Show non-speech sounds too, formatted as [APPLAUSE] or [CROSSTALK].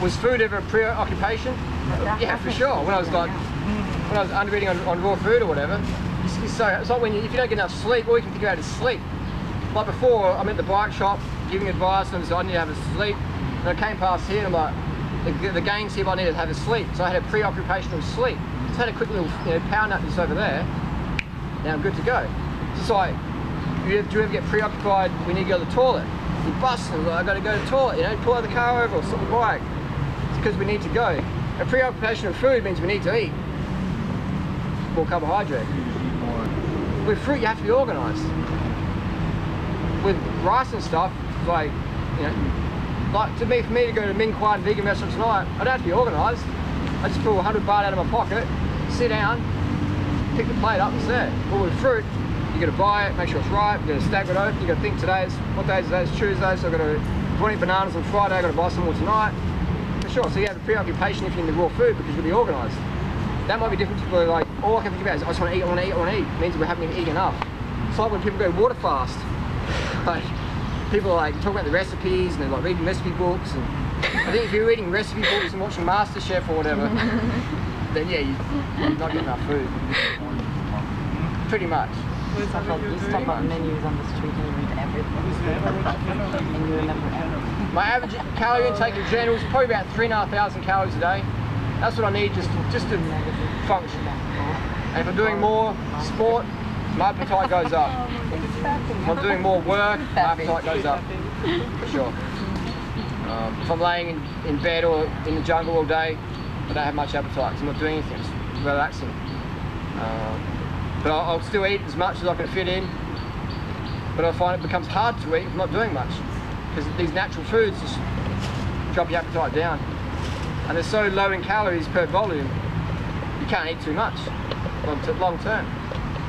Was food ever a preoccupation? Yeah, for sure. When I was like, when I was under eating on, on raw food or whatever, it's, it's so it's like when you, if you don't get enough sleep, all you can think about is sleep. Like before, I'm at the bike shop giving advice, and so I need to have a sleep. And I came past here, and I'm like, the, the gains here, I need to have a sleep. So I had a preoccupation of sleep. Just had a quick little you know, power nap just over there. Now I'm good to go. So it's just like, do you, do you ever get preoccupied when you go to the toilet? You bust and I got to go to the toilet, you know, pull out the car over or stop the bike. Because we need to go. A preoccupation of food means we need to eat more carbohydrate. With fruit, you have to be organised. With rice and stuff, like, you know, like to me, for me to go to Ming Quan vegan restaurant tonight, I don't have to be organised. I just pull 100 baht out of my pocket, sit down, pick the plate up, it's there. But with fruit, you got to buy it, make sure it's ripe, you got to stack it open, you got to think today's, what day is today? It's Tuesday, so I've got to, if I eat bananas on Friday, I've got to buy some more tonight. For sure, so you have a preoccupation if you're in the raw food because you'll be organised. That might be different to people who are like, all I can think about is I just want to eat, I want to eat, I want to eat. It means we haven't even eaten enough. It's like when people go water fast. [LAUGHS] like, people are like talking about the recipes and they're like reading recipe books and I think if you're reading recipe books and watching MasterChef or whatever, [LAUGHS] then yeah, you, you're not getting enough food. Pretty much. Let's talk about, let's talk about menus on the street and you read everything. And you remember everything. My average calorie intake in general is probably about three and a half thousand calories a day. That's what I need just to, just to function. And if I'm doing more sport, my appetite goes up. If I'm doing more work, my appetite goes up. For sure. Um, if I'm laying in, in bed or in the jungle all day, I don't have much appetite because I'm not doing anything, just relaxing. Um, but I'll, I'll still eat as much as I can fit in. But I find it becomes hard to eat if I'm not doing much. Because these natural foods just drop your appetite down. And they're so low in calories per volume, you can't eat too much long, long term.